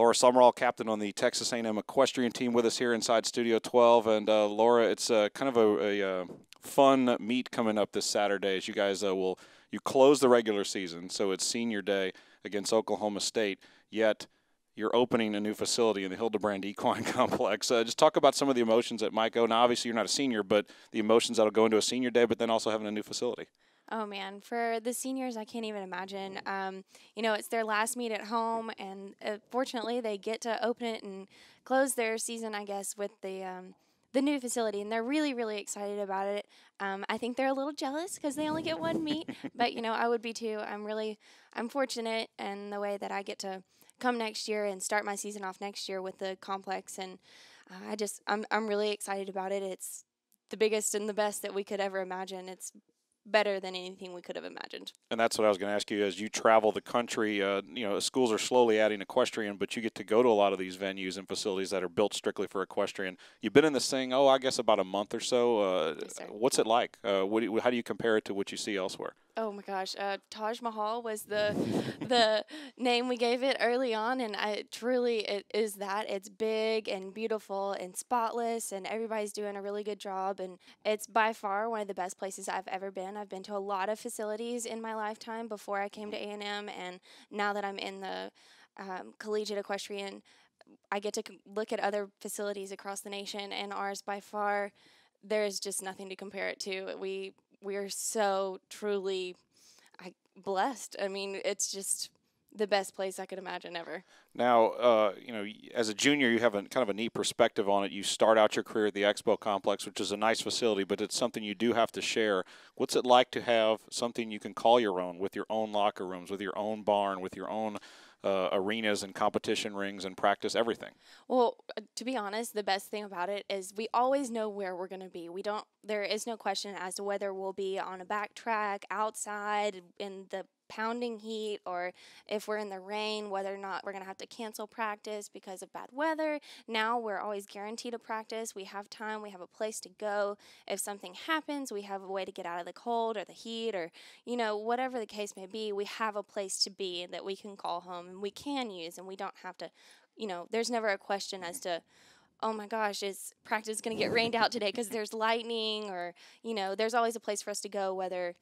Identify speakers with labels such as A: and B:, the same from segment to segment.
A: Laura Sumrall, captain on the Texas A&M equestrian team, with us here inside Studio 12. And uh, Laura, it's uh, kind of a, a, a, uh, fun meet coming up this Saturday as you guys uh, will you close the regular season, so it's senior day against Oklahoma State. Yet you're opening a new facility in the Hildebrand Equine Complex. Uh, just talk about some of the emotions that might go. Now, obviously, you're not a senior, but the emotions that'll go into a senior day, but then also having a new facility.
B: Oh man, for the seniors, I can't even imagine. Um, you know, it's their last meet at home, and uh, fortunately, they get to open it and close their season, I guess, with the um, the new facility, and they're really, really excited about it. Um, I think they're a little jealous because they only get one meet, but you know, I would be too. I'm really, I'm fortunate in the way that I get to come next year and start my season off next year with the complex, and uh, I just, I'm, I'm really excited about it. It's the biggest and the best that we could ever imagine. It's better than anything we could have imagined.
A: And that's what I was going to ask you as you travel the country. Uh, you know, schools are slowly adding equestrian, but you get to go to a lot of these venues and facilities that are built strictly for equestrian. You've been in this thing, oh, I guess about a month or so. Uh,
B: yes,
A: what's it like? Uh, what do you, how do you compare it to what you see elsewhere?
B: Oh my gosh, uh, Taj Mahal was the the name we gave it early on, and I truly it is that. It's big and beautiful and spotless, and everybody's doing a really good job. And it's by far one of the best places I've ever been. I've been to a lot of facilities in my lifetime before I came to A and M, and now that I'm in the um, collegiate equestrian, I get to look at other facilities across the nation, and ours by far there's just nothing to compare it to. We we are so truly blessed. I mean, it's just the best place I could imagine ever.
A: Now, uh, you know, as a junior, you have a kind of a neat perspective on it. You start out your career at the Expo Complex, which is a nice facility, but it's something you do have to share. What's it like to have something you can call your own, with your own locker rooms, with your own barn, with your own uh, arenas and competition rings and practice everything.
B: Well, uh, to be honest, the best thing about it is we always know where we're going to be. We don't. There is no question as to whether we'll be on a back track, outside, in the pounding heat or if we're in the rain, whether or not we're going to have to cancel practice because of bad weather. Now we're always guaranteed a practice. We have time, we have a place to go. If something happens, we have a way to get out of the cold or the heat or, you know, whatever the case may be, we have a place to be that we can call home and we can use and we don't have to, you know, there's never a question as to, oh my gosh, is practice going to get rained out today because there's lightning or, you know, there's always a place for us to go, whether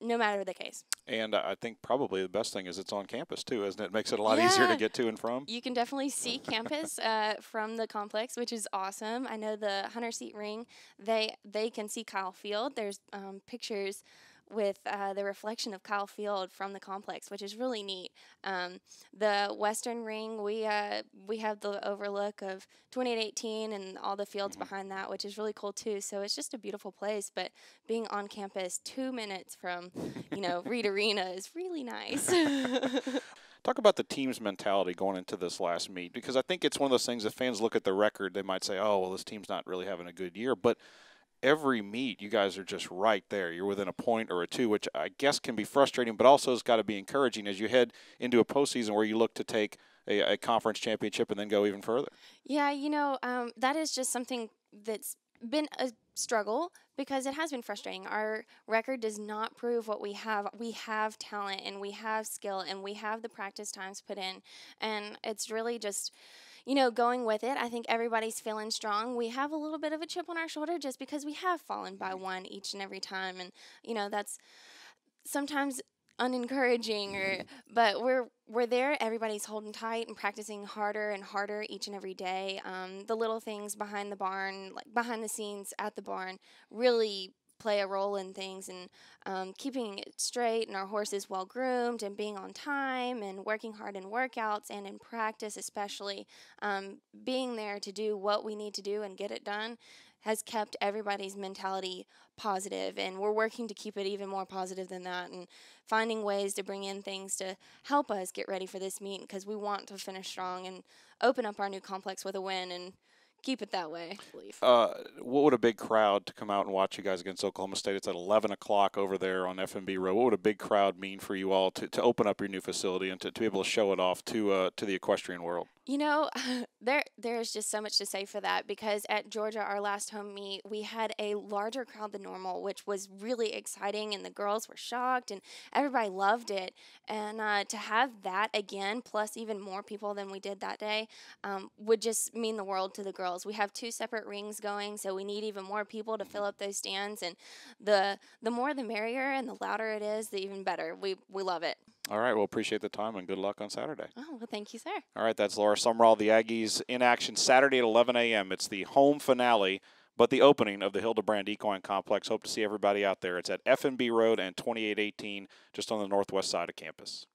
B: no matter the case.
A: And I think probably the best thing is it's on campus too, isn't it? it makes it a lot yeah. easier to get to and from.
B: You can definitely see campus uh, from the complex, which is awesome. I know the Hunter Seat Ring, they they can see Kyle Field. There's um, pictures with uh, the reflection of Kyle Field from the complex, which is really neat. Um, the Western Ring, we uh, we have the overlook of 2818 and all the fields mm-hmm. behind that, which is really cool too. So it's just a beautiful place. But being on campus, two minutes from, you know, Reed Arena is really nice.
A: Talk about the team's mentality going into this last meet because I think it's one of those things. If fans look at the record, they might say, "Oh, well, this team's not really having a good year," but every meet, you guys are just right there. You're within a point or a two, which I guess can be frustrating, but also has got to be encouraging as you head into a postseason where you look to take a, a conference championship and then go even further.
B: Yeah, you know, um, that is just something that's been a struggle because it has been frustrating. Our record does not prove what we have. We have talent and we have skill and we have the practice times put in, and it's really just you know, going with it, I think everybody's feeling strong. We have a little bit of a chip on our shoulder just because we have fallen by one each and every time. And, you know, that's sometimes unencouraging or but we're we're there everybody's holding tight and practicing harder and harder each and every day um, the little things behind the barn like behind the scenes at the barn really play a role in things and um, keeping it straight and our horses well groomed and being on time and working hard in workouts and in practice especially um, being there to do what we need to do and get it done has kept everybody's mentality positive and we're working to keep it even more positive than that and finding ways to bring in things to help us get ready for this meet because we want to finish strong and open up our new complex with a win and keep it that way.
A: Uh, what would a big crowd to come out and watch you guys against Oklahoma State? It's at 11 o'clock over there on FNB Road. What would a big crowd mean for you all to, to open up your new facility and to, to be able to show it off to uh, to the equestrian world?
B: You know, there there's just so much to say for that because at Georgia, our last home meet, we had a larger crowd than normal, which was really exciting, and the girls were shocked, and everybody loved it. And uh, to have that again, plus even more people than we did that day, um, would just mean the world to the girls. We have two separate rings going, so we need even more people to fill up those stands, and the the more the merrier, and the louder it is, the even better. We we love it.
A: All right. Well, appreciate the time and good luck on Saturday.
B: Oh well, thank you, sir.
A: All right. That's Laura Sumrall, the Aggies in action Saturday at 11 a.m. It's the home finale, but the opening of the Hildebrand Equine Complex. Hope to see everybody out there. It's at FNB Road and 2818, just on the northwest side of campus.